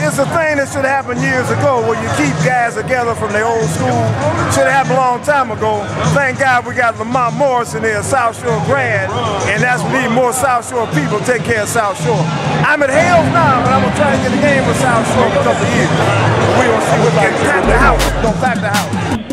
it's a thing that should happen years ago where you keep guys together from the old school. Should have happened a long time ago. Thank God we got Lamont Morrison there, South Shore grad, and that's we need more South Shore people take care of South Shore. I'm at Hales now, but I'm gonna try to get a game with South Shore in a couple years. We gonna see what's like. Pack the house, don't pack the house.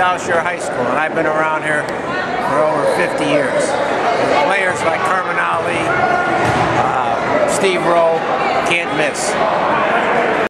South Shore High School, and I've been around here for over 50 years. And players like Kerman Ali, uh, Steve Rowe, can't miss.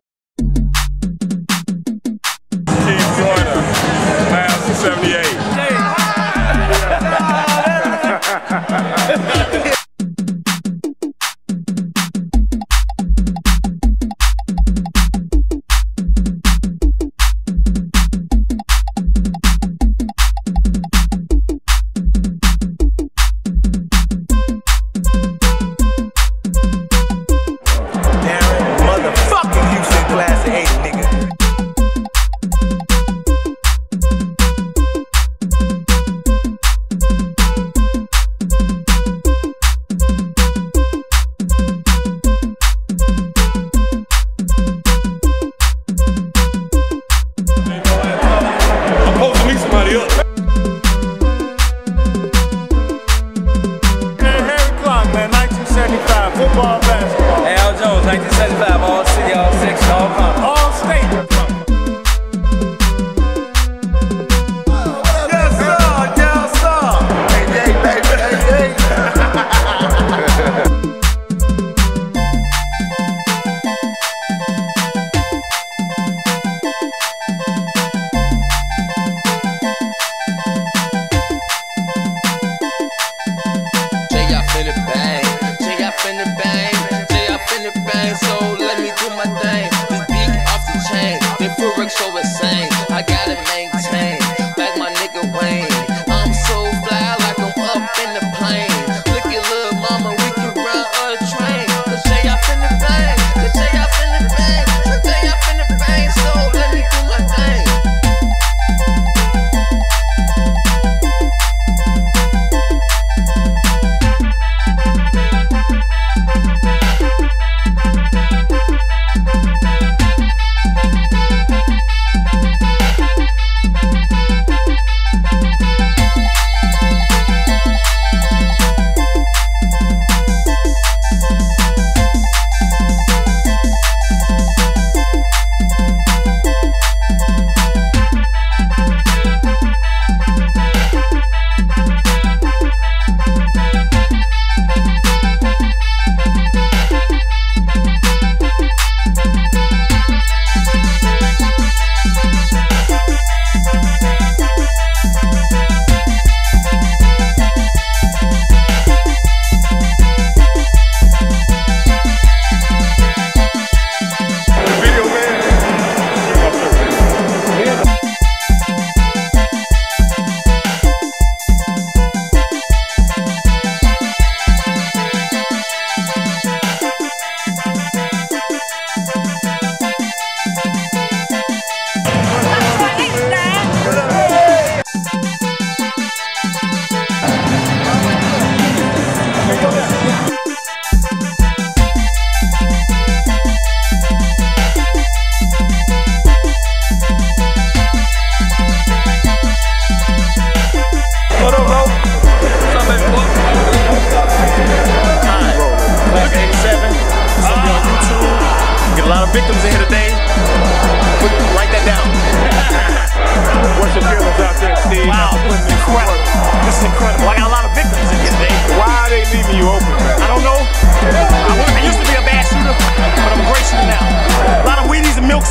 Elliott. so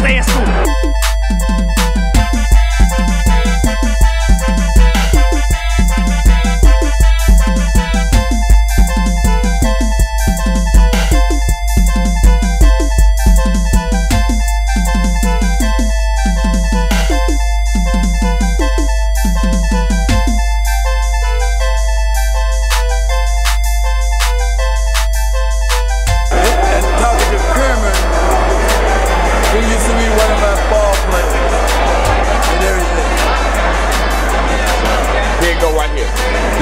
Wheaties and he used to be one of my ball players and everything. Here you go right here.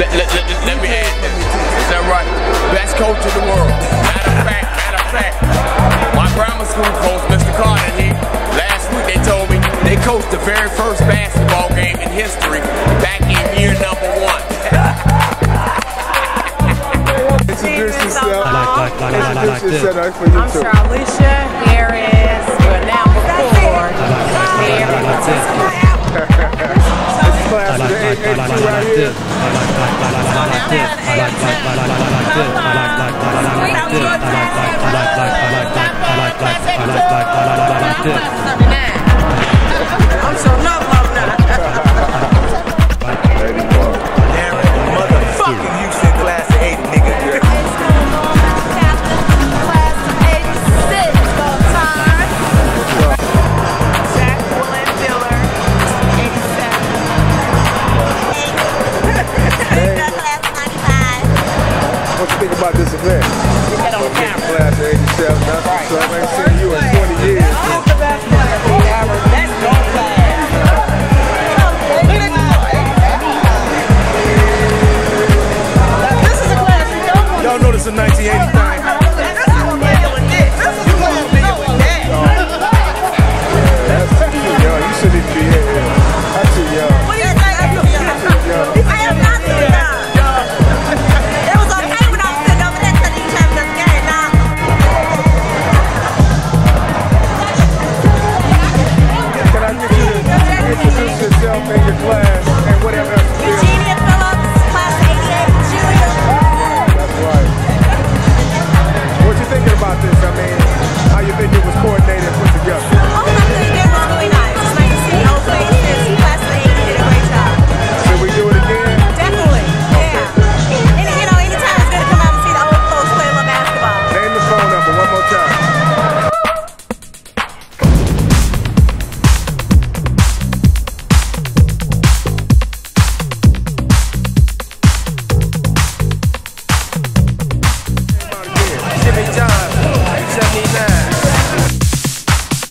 Let, let, let, let me add this. Is that right? Best coach in the world. Matter of fact, matter of fact, my grammar school coach, Mr. Carter, he last week they told me they coached the very first basketball game in history back in year number one. Introduce yourself. like, like, like, like, like Introduce this. for you I'm too. Like. I like, like, like, like, like like. I like, like, like, like, like like. I like, like, like, like, like, like, like, like, like, like. I like, that. I like this.